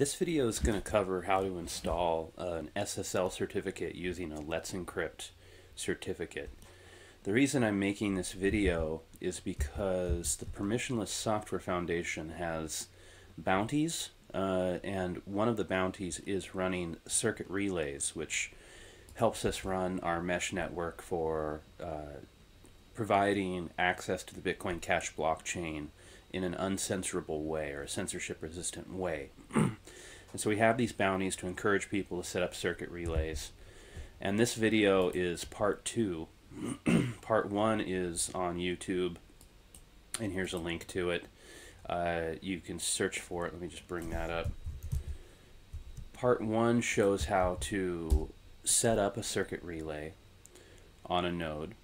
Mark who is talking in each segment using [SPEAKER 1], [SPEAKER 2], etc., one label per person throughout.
[SPEAKER 1] This video is going to cover how to install an SSL certificate using a Let's Encrypt certificate. The reason I'm making this video is because the Permissionless Software Foundation has bounties, uh, and one of the bounties is running circuit relays, which helps us run our mesh network for uh, providing access to the Bitcoin Cash blockchain in an uncensorable way or a censorship resistant way. And so we have these bounties to encourage people to set up circuit relays. And this video is part two. part one is on YouTube, and here's a link to it. Uh, you can search for it. Let me just bring that up. Part one shows how to set up a circuit relay on a node,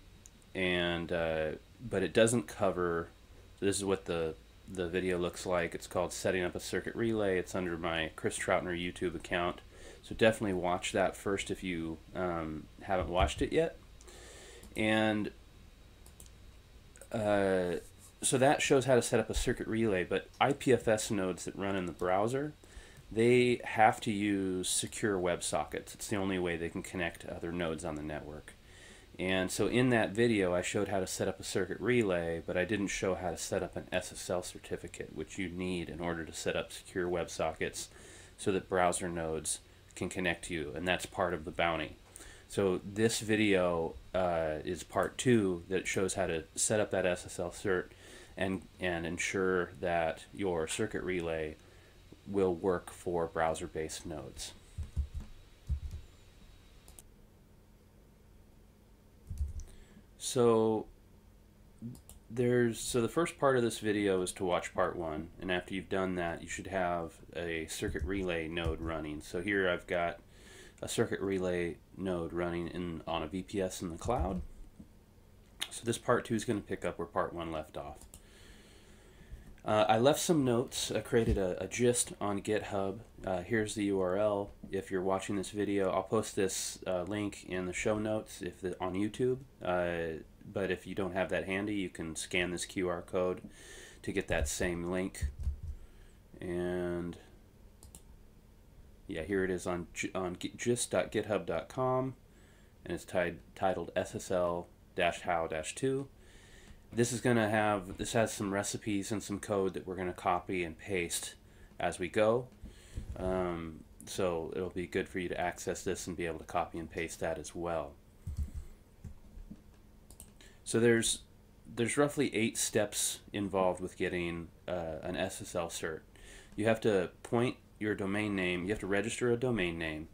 [SPEAKER 1] and uh, but it doesn't cover. This is what the the video looks like. It's called Setting Up a Circuit Relay. It's under my Chris Troutner YouTube account. So definitely watch that first if you um, haven't watched it yet. And uh, so that shows how to set up a circuit relay, but IPFS nodes that run in the browser, they have to use secure WebSockets. It's the only way they can connect other nodes on the network. And so in that video, I showed how to set up a circuit relay, but I didn't show how to set up an SSL certificate, which you need in order to set up secure WebSockets so that browser nodes can connect to you, and that's part of the bounty. So this video uh, is part two that shows how to set up that SSL cert and, and ensure that your circuit relay will work for browser-based nodes. So there's so the first part of this video is to watch part one and after you've done that you should have a circuit relay node running. So here I've got a circuit relay node running in on a VPS in the cloud. So this part two is going to pick up where part one left off uh, I left some notes. I created a, a gist on github. Uh, here's the URL if you're watching this video I'll post this uh, link in the show notes if the, on YouTube. Uh, but if you don't have that handy, you can scan this QR code to get that same link. And yeah, here it is on on gist.github.com, and it's titled SSL-how-2. This is going to have this has some recipes and some code that we're going to copy and paste as we go. Um, so it'll be good for you to access this and be able to copy and paste that as well. So there's there's roughly eight steps involved with getting uh, an SSL cert. You have to point your domain name. You have to register a domain name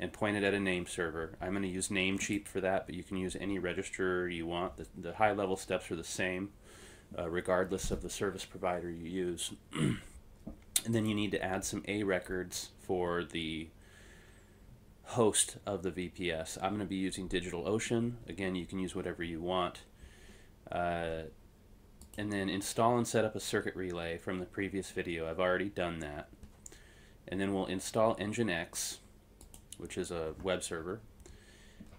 [SPEAKER 1] and point it at a name server. I'm going to use Namecheap for that, but you can use any registrar you want. The, the high level steps are the same, uh, regardless of the service provider you use. and then you need to add some A records for the host of the VPS. I'm going to be using DigitalOcean. Again, you can use whatever you want. Uh, and then install and set up a circuit relay from the previous video. I've already done that. And then we'll install Nginx, which is a web server.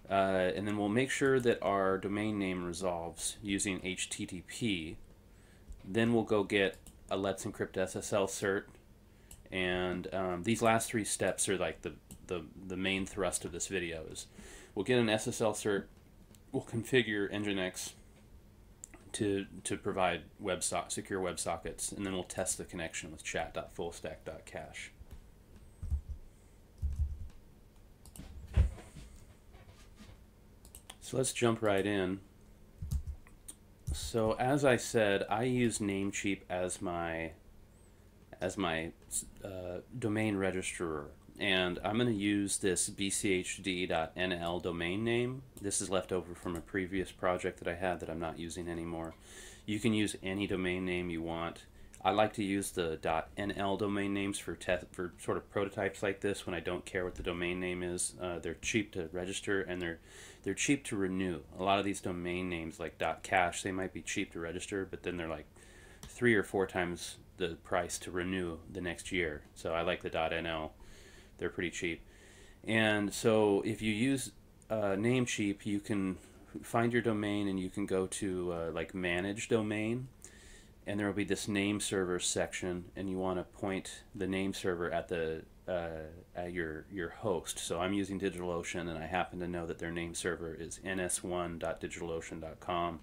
[SPEAKER 1] Uh, and then we'll make sure that our domain name resolves using HTTP. Then we'll go get a Let's Encrypt SSL cert. And um, these last three steps are like the the, the main thrust of this video is we'll get an SSL cert, we'll configure Nginx to to provide web so secure WebSockets, and then we'll test the connection with chat.fullstack.cash. So let's jump right in. So as I said, I use Namecheap as my as my uh, domain registrar and I'm going to use this bchd.nl domain name. This is left over from a previous project that I had that I'm not using anymore. You can use any domain name you want. I like to use the .nl domain names for test for sort of prototypes like this when I don't care what the domain name is. Uh, they're cheap to register and they're they're cheap to renew. A lot of these domain names like .cash they might be cheap to register, but then they're like three or four times the price to renew the next year. So I like the .nl they're pretty cheap. And so if you use uh, Namecheap, you can find your domain and you can go to uh, like manage domain. And there will be this name server section, and you want to point the name server at the uh, at your your host. So I'm using DigitalOcean, and I happen to know that their name server is ns1.digitalocean.com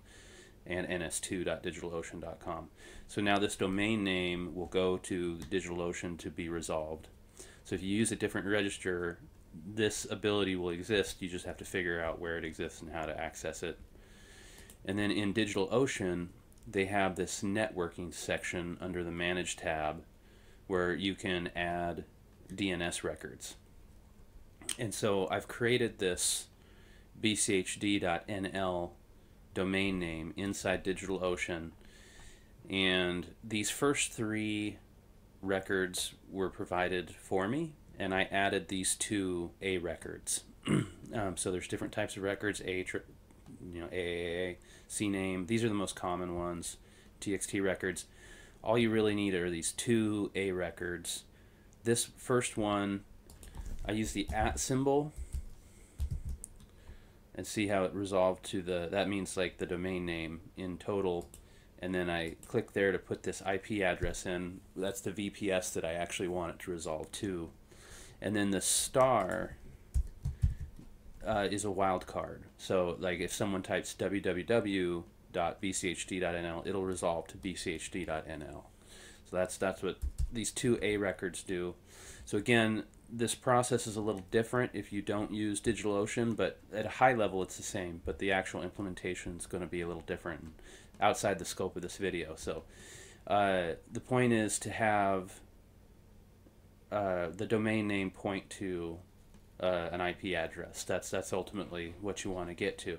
[SPEAKER 1] and ns2.digitalocean.com. So now this domain name will go to DigitalOcean to be resolved. So if you use a different register, this ability will exist. You just have to figure out where it exists and how to access it. And then in DigitalOcean, they have this networking section under the Manage tab where you can add DNS records. And so I've created this bchd.nl domain name inside DigitalOcean. And these first three records were provided for me, and I added these two A records. um, so there's different types of records, A, you know, AAA, CNAME. These are the most common ones, TXT records. All you really need are these two A records. This first one, I use the at symbol and see how it resolved to the, that means like the domain name in total. And then I click there to put this IP address in. That's the VPS that I actually want it to resolve to. And then the star uh, is a wildcard. So, like if someone types www.bchd.nl, it'll resolve to bchd.nl. So that's that's what these two A records do. So again, this process is a little different if you don't use DigitalOcean, but at a high level it's the same. But the actual implementation is going to be a little different outside the scope of this video. So uh, the point is to have uh, the domain name point to uh, an IP address. That's that's ultimately what you want to get to.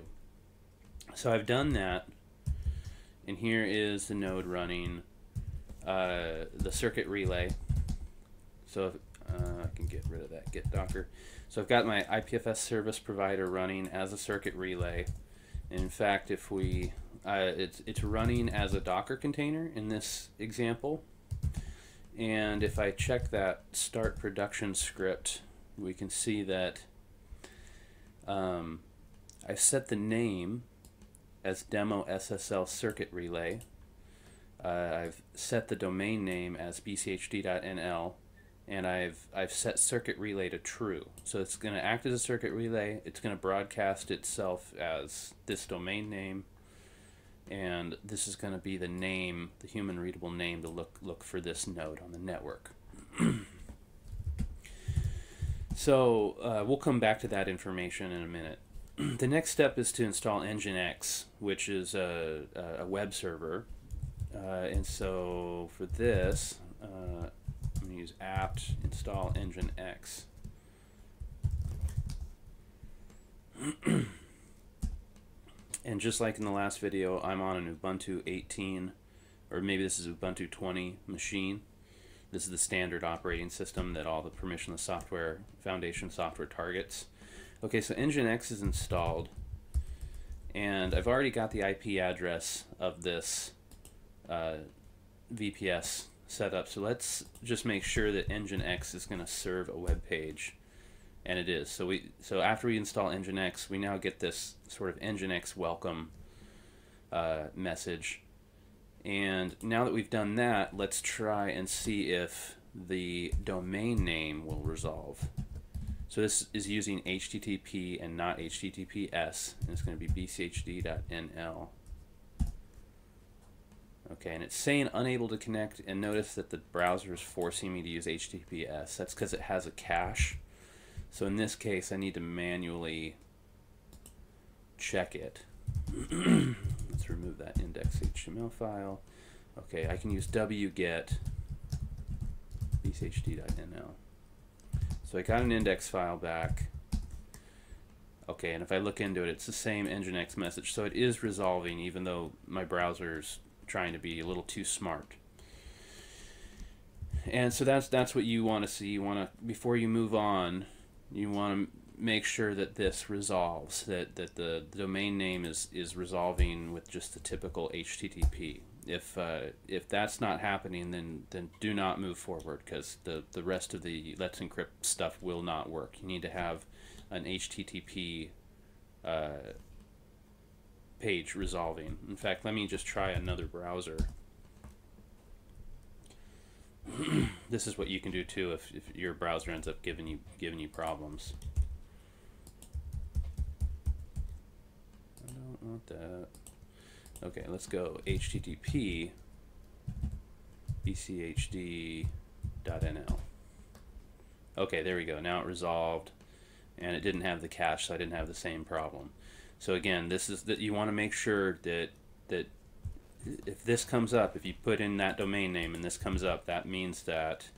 [SPEAKER 1] So I've done that, and here is the node running uh, the circuit relay. So if, uh, I can get rid of that get docker. So I've got my IPFS service provider running as a circuit relay. In fact, if we, uh, it's, it's running as a Docker container in this example. And if I check that start production script, we can see that um, I set the name as demo SSL circuit relay. Uh, I've set the domain name as bchd.nl and I've I've set circuit relay to true. So it's going to act as a circuit relay. It's going to broadcast itself as this domain name and this is going to be the name, the human readable name to look look for this node on the network. So uh, we'll come back to that information in a minute. the next step is to install Nginx, which is a, a web server. Uh, and so for this, uh, I'm going to use apt install Nginx. and just like in the last video, I'm on an Ubuntu 18, or maybe this is Ubuntu 20 machine. This is the standard operating system that all the permissionless software, foundation software targets. Okay, so Nginx is installed, and I've already got the IP address of this uh, VPS set up. So let's just make sure that Nginx is going to serve a web page, and it is. So we so after we install Nginx, we now get this sort of Nginx welcome uh, message and now that we've done that, let's try and see if the domain name will resolve. So this is using HTTP and not HTTPS, and it's going to be bchd.nl. Okay, and it's saying unable to connect, and notice that the browser is forcing me to use HTTPS. That's because it has a cache. So in this case, I need to manually check it. Remove that index.html file. Okay, I can use wget bchd.nl. So I got an index file back. Okay, and if I look into it, it's the same Nginx message. So it is resolving, even though my browser's trying to be a little too smart. And so that's that's what you want to see. You want to before you move on, you want to make sure that this resolves, that, that the, the domain name is, is resolving with just the typical HTTP. If, uh, if that's not happening, then, then do not move forward because the, the rest of the Let's Encrypt stuff will not work. You need to have an HTTP uh, page resolving. In fact, let me just try another browser. this is what you can do too if, if your browser ends up giving you giving you problems. I don't want that. Okay, let's go HTTP bchd.nl. Okay, there we go. Now it resolved, and it didn't have the cache, so I didn't have the same problem. So again, this is that you want to make sure that that if this comes up, if you put in that domain name and this comes up, that means that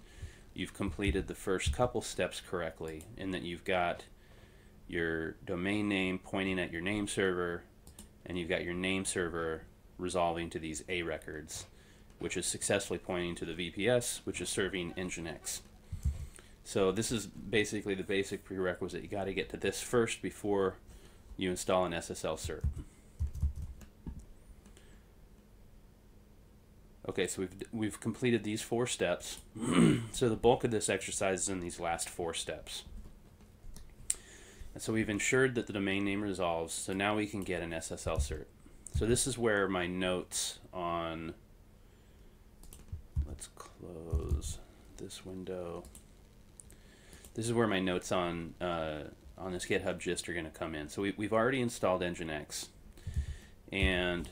[SPEAKER 1] you've completed the first couple steps correctly, and that you've got your domain name pointing at your name server, and you've got your name server resolving to these A records, which is successfully pointing to the VPS, which is serving Nginx. So this is basically the basic prerequisite. You got to get to this first before you install an SSL cert. Okay, so we've we've completed these four steps. so the bulk of this exercise is in these last four steps. And so we've ensured that the domain name resolves, so now we can get an SSL cert. So this is where my notes on, let's close this window. This is where my notes on uh, on this GitHub gist are going to come in. So we, we've already installed Nginx, and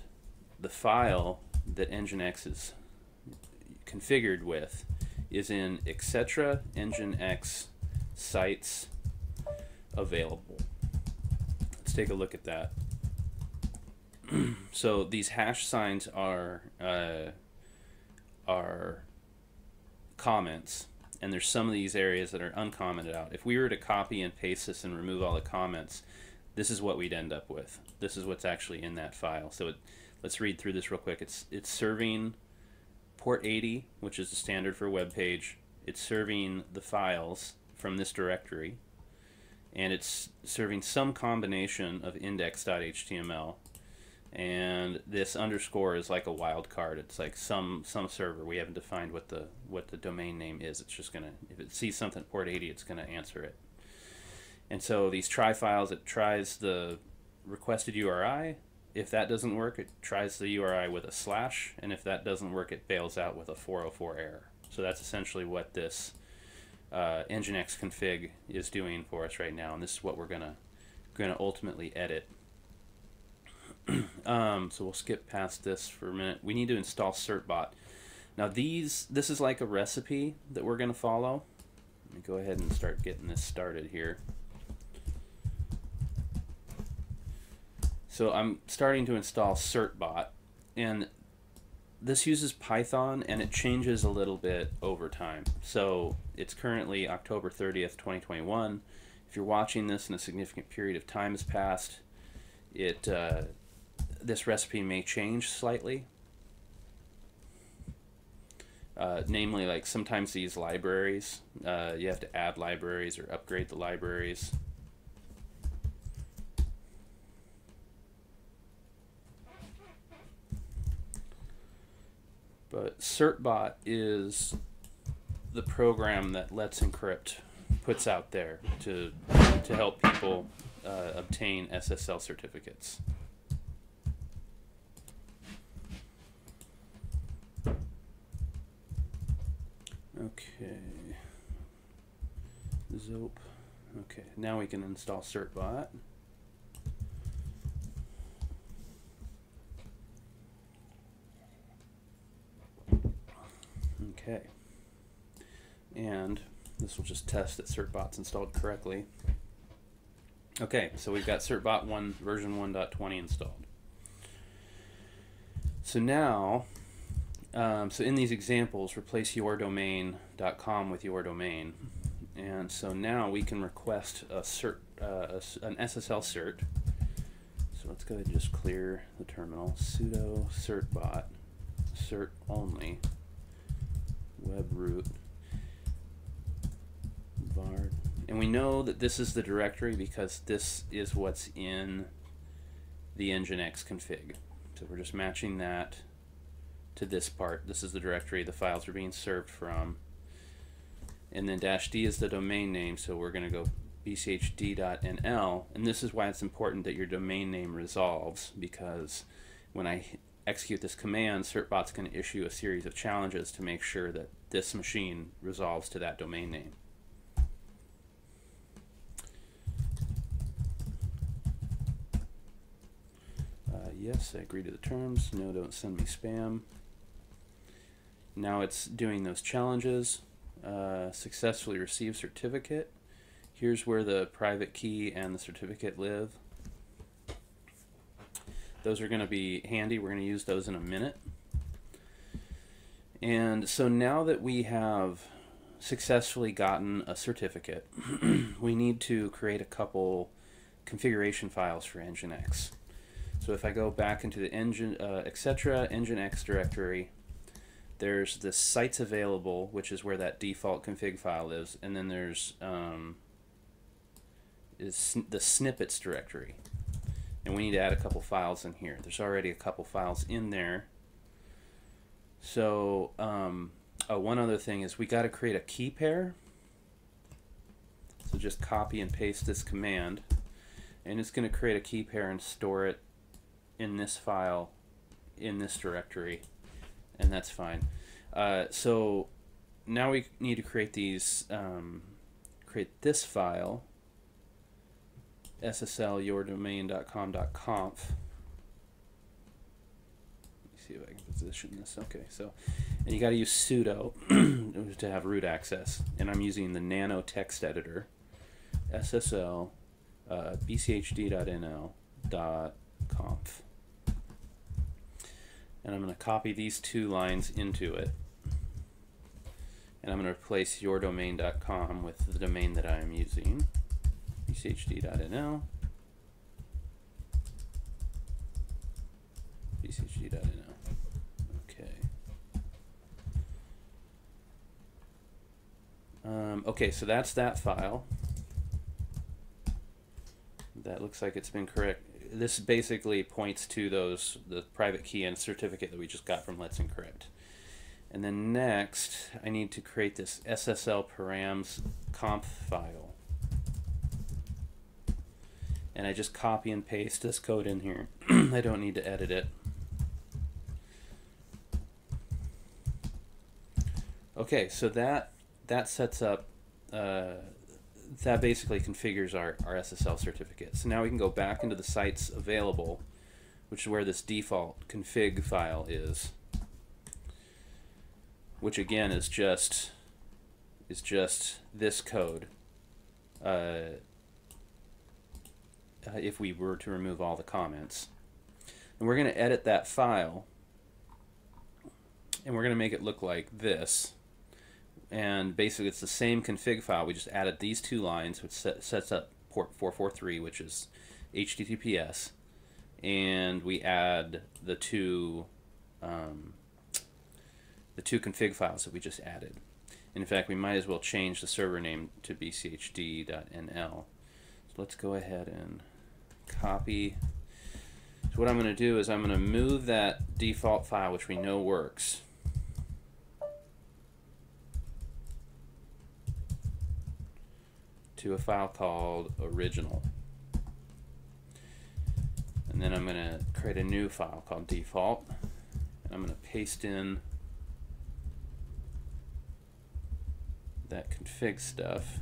[SPEAKER 1] the file that Nginx is configured with is in etc nginx sites available. Let's take a look at that. so these hash signs are uh, are comments, and there's some of these areas that are uncommented out. If we were to copy and paste this and remove all the comments, this is what we'd end up with. This is what's actually in that file. So it, let's read through this real quick. It's it's serving port 80, which is the standard for a web page. It's serving the files from this directory, and it's serving some combination of index.html and this underscore is like a wildcard. It's like some some server. We haven't defined what the what the domain name is. It's just gonna if it sees something port 80, it's gonna answer it. And so these try files, it tries the requested URI. If that doesn't work, it tries the URI with a slash, and if that doesn't work, it bails out with a 404 error. So that's essentially what this uh, Nginx config is doing for us right now, and this is what we're gonna gonna ultimately edit um, so we'll skip past this for a minute. We need to install certbot. Now these, this is like a recipe that we're to follow. Let me go ahead and start getting this started here. So I'm starting to install certbot and this uses Python and it changes a little bit over time. So it's currently October 30th, 2021. If you're watching this and a significant period of time has passed, it uh, this recipe may change slightly. Uh, namely, like sometimes these libraries, uh, you have to add libraries or upgrade the libraries. But certbot is the program that Let's Encrypt puts out there to to help people uh, obtain SSL certificates. Okay. Zope. Okay, now we can install certbot. Okay. And this will just test that certbot's installed correctly. Okay, so we've got certbot 1 version 1.20 installed. So now um, so in these examples, replace yourdomain.com with your domain. And so now we can request a cert, uh, an SSL cert. So let's go ahead and just clear the terminal. sudo certbot, cert only, web root, vard. And we know that this is the directory because this is what's in the Nginx config. So we're just matching that to this part. This is the directory the files are being served from. And then dash D is the domain name, so we're going to go bchd.nl. And this is why it's important that your domain name resolves, because when I execute this command, certbot's going to issue a series of challenges to make sure that this machine resolves to that domain name. Uh, yes, I agree to the terms. No, don't send me spam. Now it's doing those challenges. Uh, successfully received certificate. Here's where the private key and the certificate live. Those are going to be handy. We're going to use those in a minute. And so now that we have successfully gotten a certificate, we need to create a couple configuration files for Nginx. So if I go back into the engine, uh, etc. Nginx directory, there's the sites available, which is where that default config file is, and then there's um, is the snippets directory and we need to add a couple files in here. There's already a couple files in there. So um, oh, one other thing is we got to create a key pair. So just copy and paste this command, and it's going to create a key pair and store it in this file in this directory, and that's fine. Uh, so now we need to create these, um, create this file ssl yourdomain.com.conf. Let me see if I can position this. Okay, so, and you got to use sudo to have root access. And I'm using the nano text editor, ssl uh, bchd.nl.conf. And I'm going to copy these two lines into it. And I'm going to replace yourdomain.com with the domain that I'm using bchd.nl bchd.nl okay. Um, okay so that's that file. That looks like it's been correct. This basically points to those the private key and certificate that we just got from Let's Encrypt and then next I need to create this SSL params conf file and I just copy and paste this code in here. I don't need to edit it. Okay, so that that sets up uh, that basically configures our, our SSL certificate. So now we can go back into the sites available, which is where this default config file is, which again is just is just this code. Uh, uh, if we were to remove all the comments. And we're going to edit that file and we're going to make it look like this. And basically it's the same config file. We just added these two lines which set, sets up port 443 which is HTTPS and we add the two um, the two config files that we just added. In fact, we might as well change the server name to bchd.nl. Let's go ahead and copy. So what I'm going to do is I'm going to move that default file, which we know works, to a file called original. And then I'm going to create a new file called default. And I'm going to paste in that config stuff.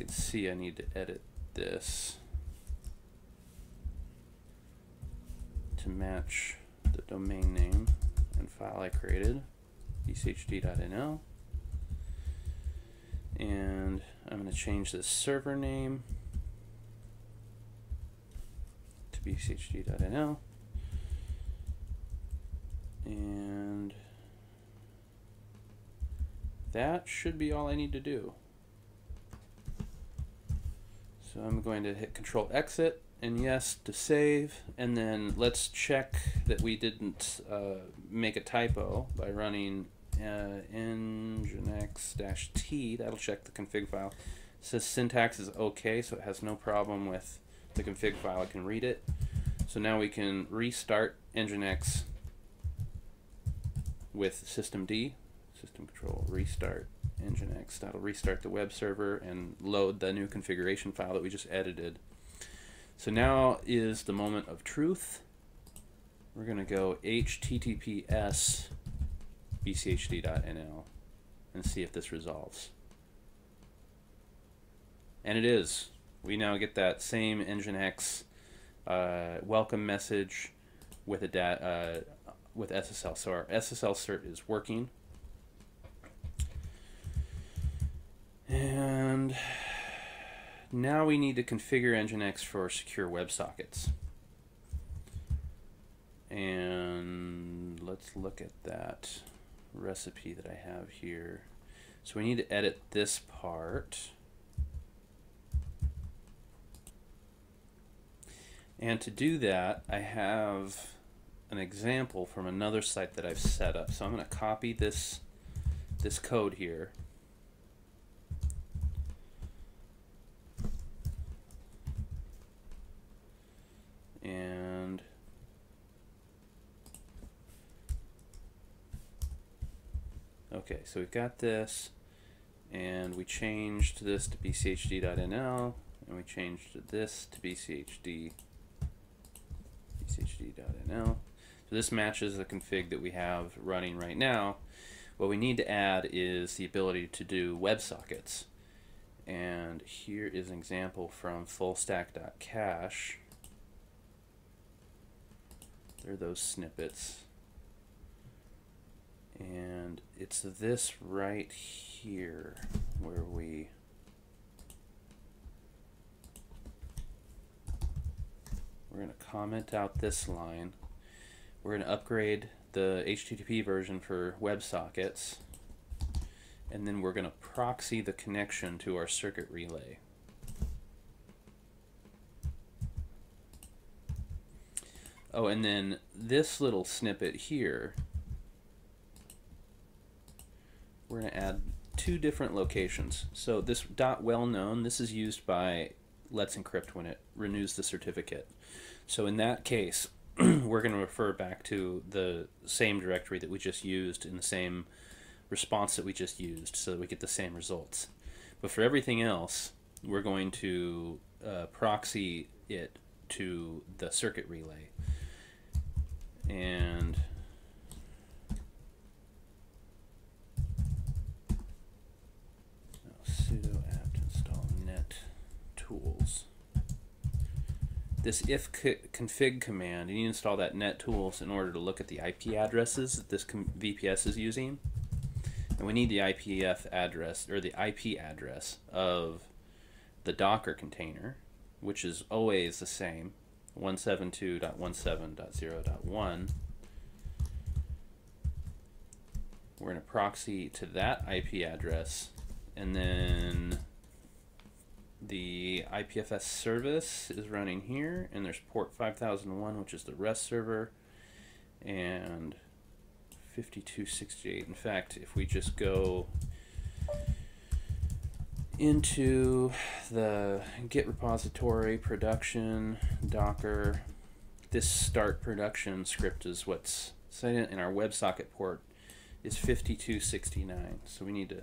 [SPEAKER 1] Can see I need to edit this to match the domain name and file I created, bchd.nl. And I'm going to change the server name to bchd.nl. And that should be all I need to do. So I'm going to hit Control Exit and yes to save. And then let's check that we didn't uh, make a typo by running uh, nginx-t. That'll check the config file. It says syntax is okay so it has no problem with the config file. I can read it. So now we can restart nginx with systemd system control restart Nginx. That'll restart the web server and load the new configuration file that we just edited. So now is the moment of truth. We're going to go https bchd.nl and see if this resolves. And it is. We now get that same Nginx uh, welcome message with a uh, with SSL. So our SSL cert is working. And now we need to configure Nginx for secure WebSockets. And let's look at that recipe that I have here. So we need to edit this part. And to do that, I have an example from another site that I've set up. So I'm going to copy this this code here. And okay, so we've got this and we changed this to bchd.nl and we changed this to bchd bchd.nl so this matches the config that we have running right now. What we need to add is the ability to do WebSockets. And here is an example from fullstack.cash. There are those snippets. And it's this right here where we we're going to comment out this line we're going to upgrade the HTTP version for WebSockets and then we're going to proxy the connection to our circuit relay. Oh, and then this little snippet here, we're going to add two different locations. So this dot well known, this is used by Let's Encrypt when it renews the certificate. So in that case, we're going to refer back to the same directory that we just used in the same response that we just used so that we get the same results. But for everything else, we're going to uh, proxy it to the circuit relay. And sudo apt install net tools this if config command, you need to install that nettools in order to look at the IP addresses that this VPS is using. And we need the IPF address, or the IP address of the Docker container, which is always the same, 172.17.0.1. We're going to proxy to that IP address, and then the IPFS service is running here, and there's port 5001, which is the REST server, and 5268. In fact, if we just go into the Git repository, production, Docker, this start production script is what's set in our WebSocket port is 5269. So we need to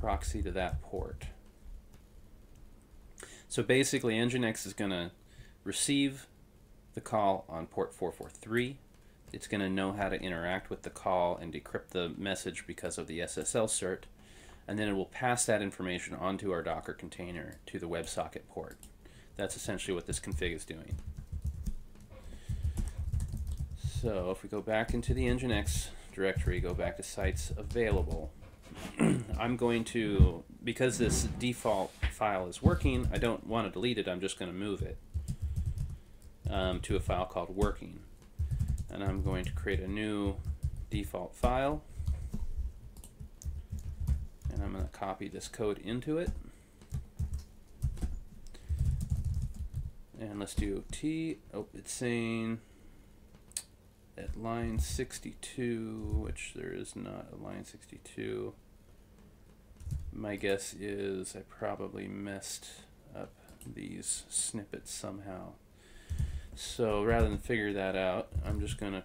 [SPEAKER 1] proxy to that port. So basically, Nginx is going to receive the call on port 443. It's going to know how to interact with the call and decrypt the message because of the SSL cert. And then it will pass that information onto our Docker container to the WebSocket port. That's essentially what this config is doing. So if we go back into the Nginx directory, go back to sites available, I'm going to, because this default file is working, I don't want to delete it, I'm just going to move it um, to a file called working. And I'm going to create a new default file. And I'm going to copy this code into it. And let's do T, oh, it's saying at line 62, which there is not a line 62. My guess is I probably messed up these snippets somehow. So rather than figure that out, I'm just going to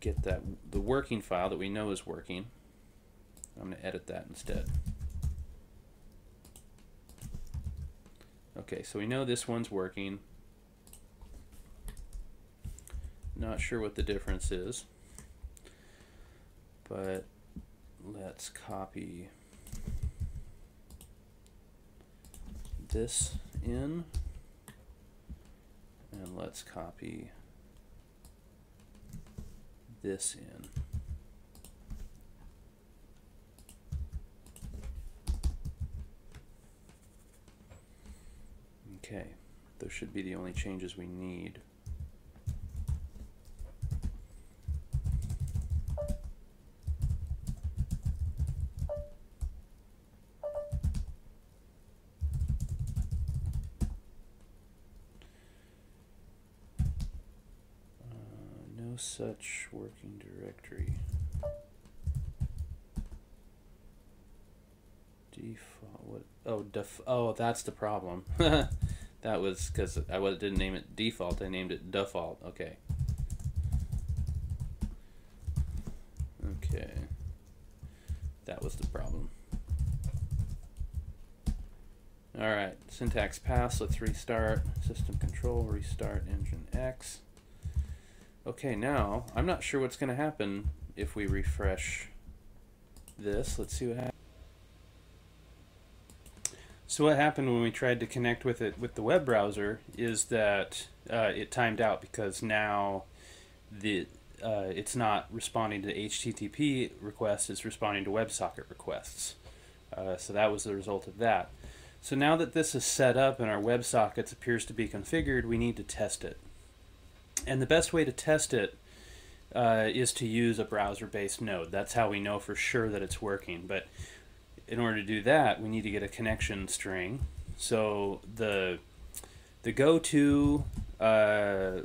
[SPEAKER 1] get that the working file that we know is working. I'm going to edit that instead. Okay, so we know this one's working. Not sure what the difference is, but let's copy this in and let's copy this in. Okay, those should be the only changes we need. Uh, no such working directory. Default. What? Oh, def. Oh, that's the problem. that was because I didn't name it default. I named it default. Okay. Okay. That was the problem. All right, syntax pass. Let's restart system control. Restart Nginx. Okay, now I'm not sure what's going to happen if we refresh this. Let's see what happens. So what happened when we tried to connect with it with the web browser is that uh, it timed out because now the uh, it's not responding to HTTP requests; it's responding to WebSocket requests. Uh, so that was the result of that. So now that this is set up and our WebSockets appears to be configured, we need to test it. And the best way to test it uh, is to use a browser-based node. That's how we know for sure that it's working. But in order to do that, we need to get a connection string. So the the go-to uh,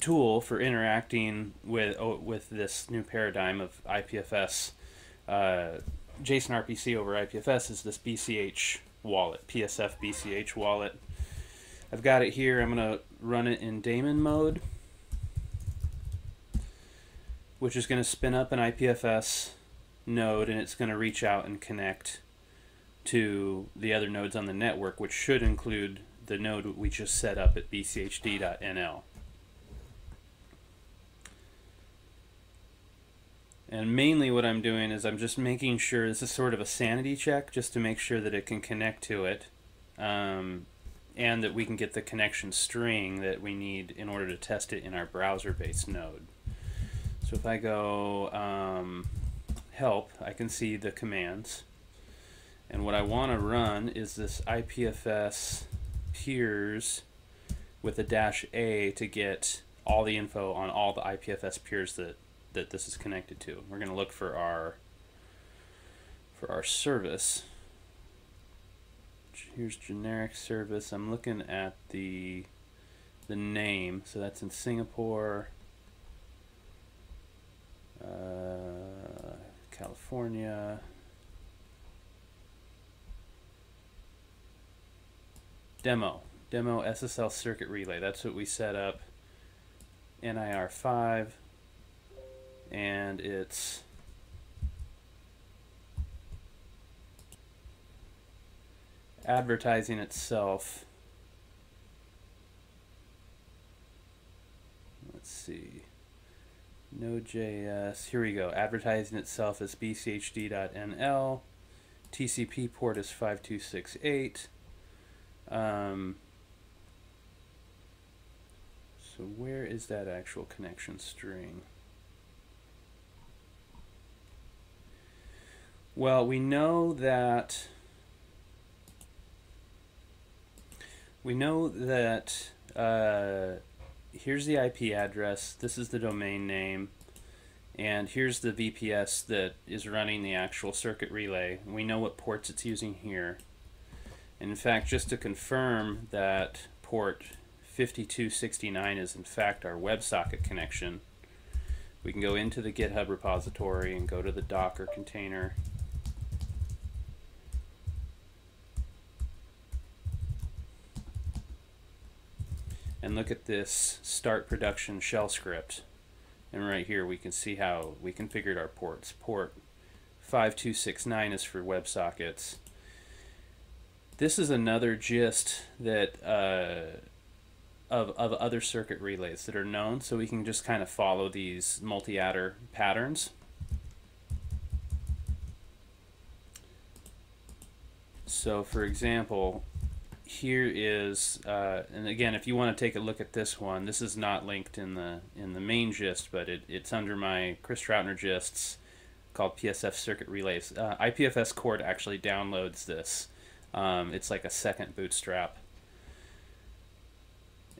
[SPEAKER 1] tool for interacting with oh, with this new paradigm of IPFS uh, JSON RPC over IPFS is this BCH wallet, PSF BCH wallet. I've got it here. I'm going to run it in daemon mode, which is going to spin up an IPFS node and it's going to reach out and connect to the other nodes on the network, which should include the node we just set up at bchd.nl. And mainly what I'm doing is I'm just making sure, this is sort of a sanity check, just to make sure that it can connect to it. Um, and that we can get the connection string that we need in order to test it in our browser-based node. So if I go um, help, I can see the commands. And what I want to run is this IPFS peers with a dash A to get all the info on all the IPFS peers that, that this is connected to. We're going to look for our for our service. Here's generic service. I'm looking at the the name. So that's in Singapore. Uh, California. Demo. Demo SSL circuit relay. That's what we set up. NIR 5. And it's advertising itself. Let's see. Node.js. Here we go. Advertising itself as bchd.nl. TCP port is 5268. Um, so where is that actual connection string? Well, we know that we know that uh, here's the IP address, this is the domain name, and here's the VPS that is running the actual circuit relay. We know what ports it's using here. And in fact, just to confirm that port 5269 is in fact our WebSocket connection, we can go into the GitHub repository and go to the Docker container and look at this start production shell script. And right here we can see how we configured our ports. Port 5269 is for WebSockets. this is another gist that uh, of, of other circuit relays that are known, so we can just kind of follow these multiaddr patterns. So for example, here is, uh, and again, if you want to take a look at this one, this is not linked in the in the main gist, but it, it's under my Chris Troutner gists called PSF Circuit Relays. Uh, IPFS Coord actually downloads this. Um, it's like a second bootstrap.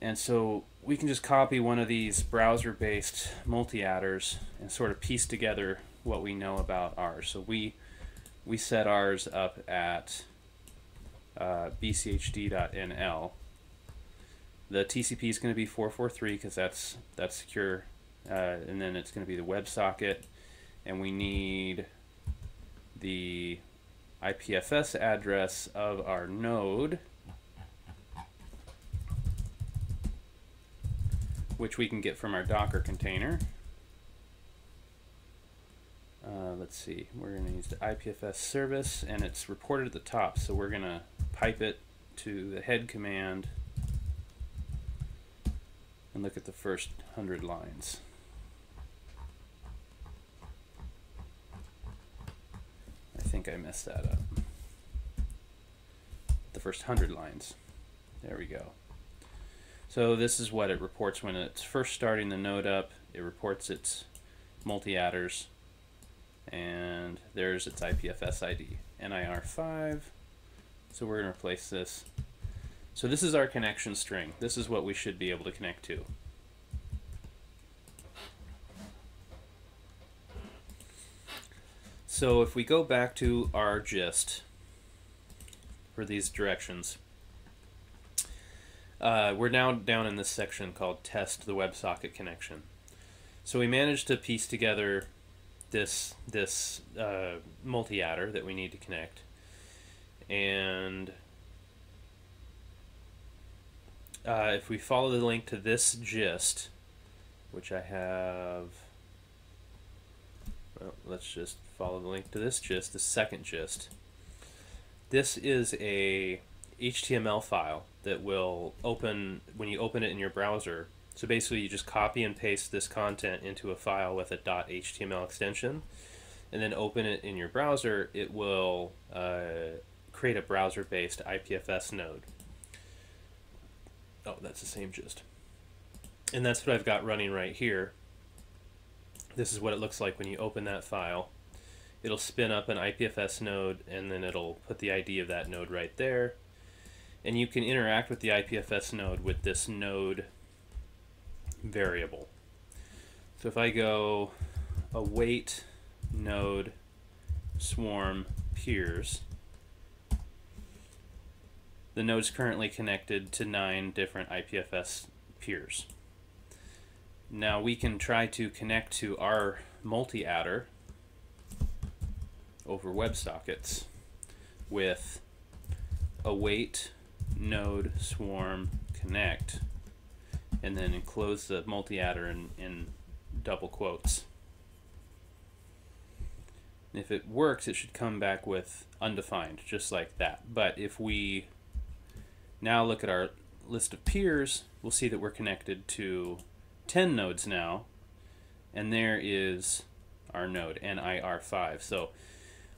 [SPEAKER 1] And so we can just copy one of these browser-based multiaddrs and sort of piece together what we know about ours. So we we set ours up at uh, bchd.nl. The TCP is going to be 443 because that's that's secure, uh, and then it's going to be the WebSocket, and we need the IPFS address of our node, which we can get from our Docker container. Uh, let's see, we're going to use the IPFS service, and it's reported at the top, so we're going to pipe it to the head command and look at the first hundred lines. I think I messed that up. The first hundred lines. There we go. So this is what it reports when it's first starting the node up. It reports its multiaddrs and there's its IPFS ID, NIR5 so we're going to replace this. So this is our connection string. This is what we should be able to connect to. So if we go back to our gist for these directions, uh, we're now down in this section called test the WebSocket connection. So we managed to piece together this this uh, multiaddr that we need to connect and uh, if we follow the link to this gist, which I have, well, let's just follow the link to this gist, the second gist. This is a HTML file that will open when you open it in your browser. So basically, you just copy and paste this content into a file with a .html extension, and then open it in your browser. It will uh, create a browser-based IPFS node. Oh, that's the same gist. And that's what I've got running right here. This is what it looks like when you open that file. It'll spin up an IPFS node and then it'll put the ID of that node right there. And you can interact with the IPFS node with this node variable. So if I go await node swarm peers, the node is currently connected to nine different IPFS peers. Now we can try to connect to our multiaddr over WebSockets with await node swarm connect and then enclose the multiaddr in, in double quotes. If it works, it should come back with undefined, just like that. But if we now look at our list of peers, we'll see that we're connected to 10 nodes now, and there is our node, NIR5. So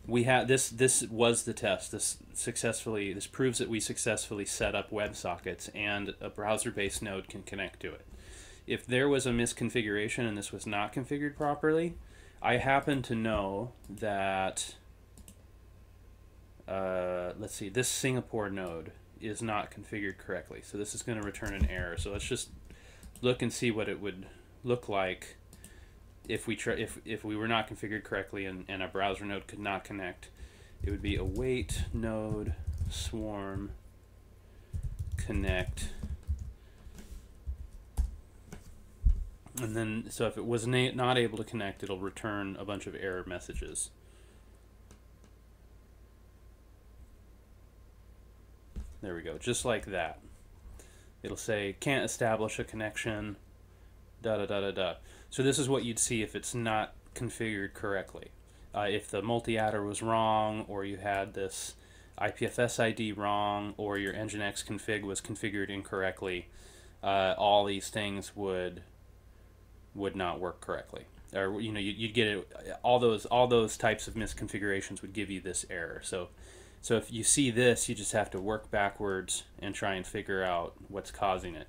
[SPEAKER 1] we have this this was the test. This successfully this proves that we successfully set up WebSockets and a browser-based node can connect to it. If there was a misconfiguration and this was not configured properly, I happen to know that uh, let's see, this Singapore node is not configured correctly. So this is going to return an error. So let's just look and see what it would look like if we try if, if we were not configured correctly and, and a browser node could not connect. It would be await node swarm connect and then so if it was not able to connect it'll return a bunch of error messages There we go, just like that. It'll say, can't establish a connection, da da da da da. So this is what you'd see if it's not configured correctly. Uh, if the multiaddr was wrong or you had this IPFS ID wrong or your Nginx config was configured incorrectly, uh, all these things would would not work correctly. Or you know you, you'd get it, all those all those types of misconfigurations would give you this error. So so if you see this, you just have to work backwards and try and figure out what's causing it.